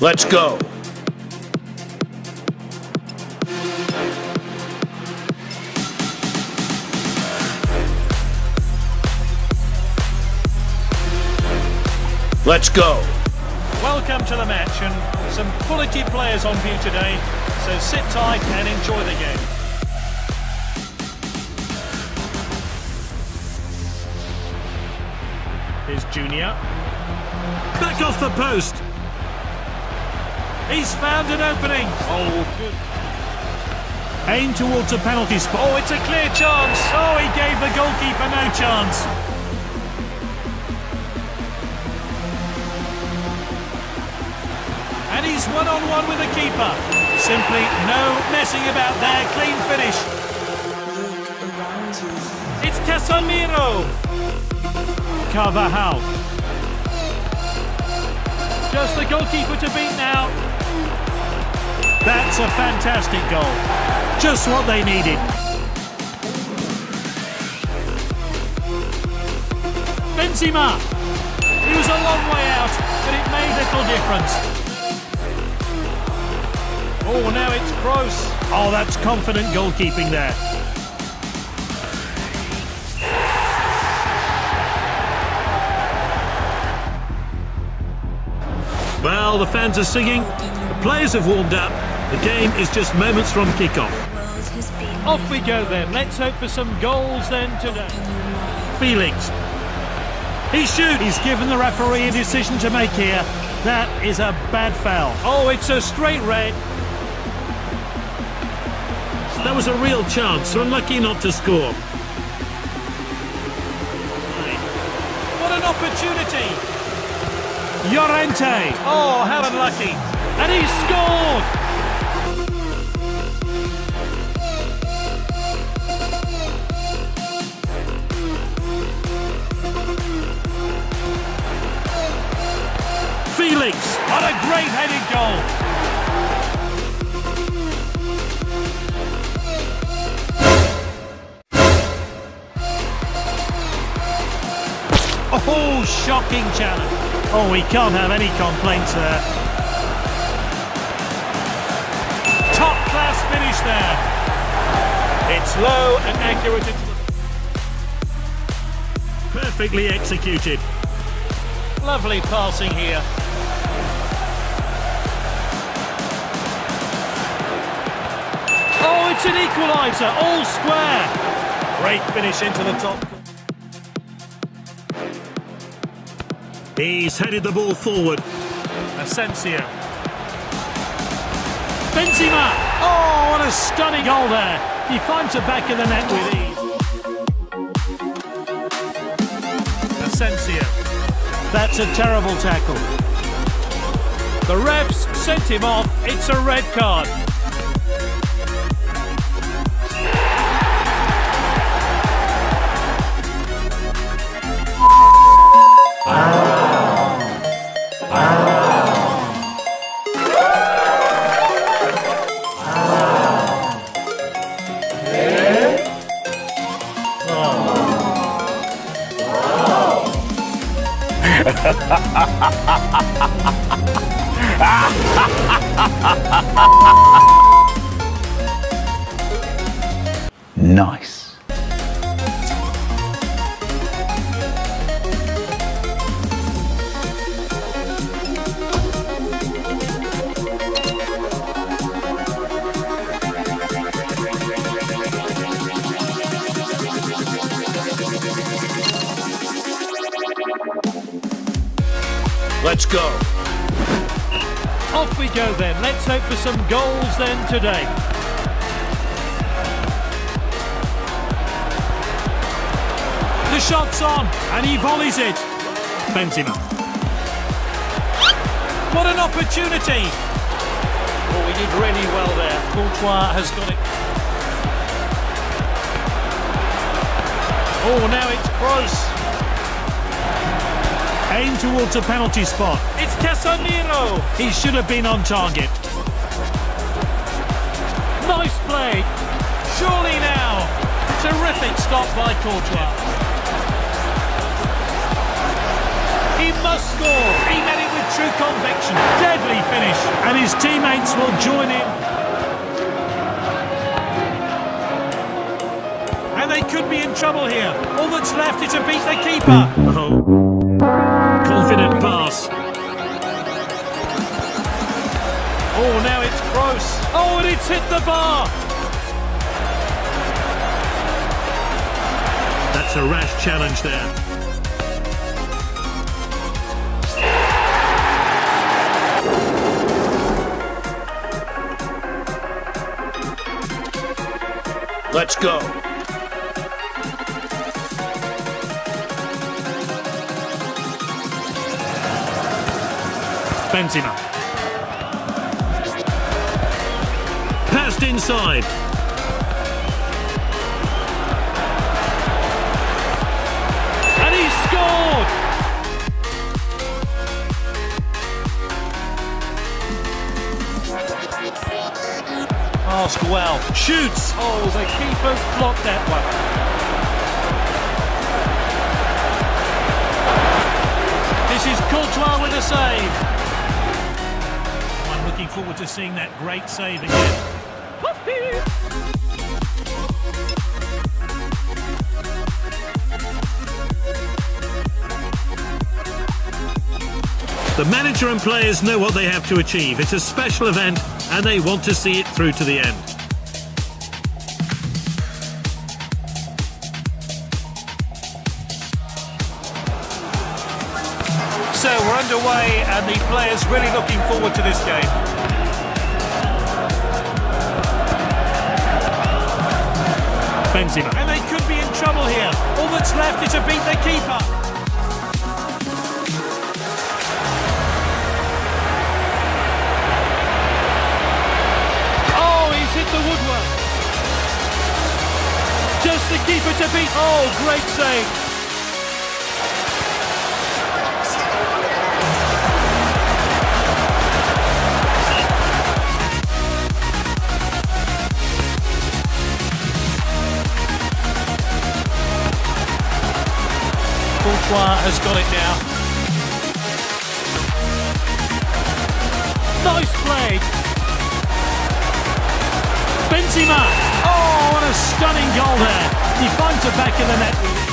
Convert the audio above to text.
Let's go. Let's go. Welcome to the match and some quality players on view today, so sit tight and enjoy the game. Here's Junior. Back off the post. He's found an opening. Oh, good. Aim towards a penalty spot. Oh, it's a clear chance. Oh, he gave the goalkeeper no chance. And he's one-on-one with the keeper. Simply no messing about there. Clean finish. It's Casemiro. Carvajal. Just the goalkeeper to beat now. That's a fantastic goal. Just what they needed. Benzema. He was a long way out, but it made little difference. Oh, now it's Kroos. Oh, that's confident goalkeeping there. Well, the fans are singing, the players have warmed up, the game is just moments from kick-off. Off we go then, let's hope for some goals then today. Felix. He shoots. He's given the referee a decision to make here. That is a bad foul. Oh, it's a straight red. That was a real chance, so unlucky not to score. What an opportunity! Llorente. Oh, how unlucky. And he scored! Great headed goal. Oh, shocking challenge. Oh, we can't have any complaints there. Top class finish there. It's low and accurate. Perfectly executed. Lovely passing here. Oh, it's an equaliser, all square. Great finish into the top. He's headed the ball forward. Asensio. Benzema! Oh, what a stunning goal there. He finds the back of the net with ease. Asensio. That's a terrible tackle. The refs sent him off. It's a red card. Nice. Let's go. Off we go then. Let's hope for some goals then today. The shot's on, and he volleys it. Benzema. What an opportunity! Oh, he did really well there. Courtois has got it. Oh, now it's Kroos. Aim towards a penalty spot. It's Casemiro. He should have been on target. Nice play. Surely now. Terrific stop by Courtois. He must score. He met it with true conviction. Deadly finish. And his teammates will join in. And they could be in trouble here. All that's left is to beat the keeper. Oh. Oh, now it's Kroos. Oh, and it's hit the bar. That's a rash challenge there. Let's go. Benzema. Passed inside. And he scored! Ask well. Shoots! Oh, the keeper's blocked that one. This is Courtois with a save. I'm looking forward to seeing that great save again. The manager and players know what they have to achieve. It's a special event and they want to see it through to the end. So we're underway and the players really looking forward to this game. Benzema. And they could be in trouble here. All that's left is to beat the keeper. Just the keeper to beat. Oh, great save. Courtois has got it now. Nice play. Benzema. Oh, a stunning goal there. He finds it back in the net.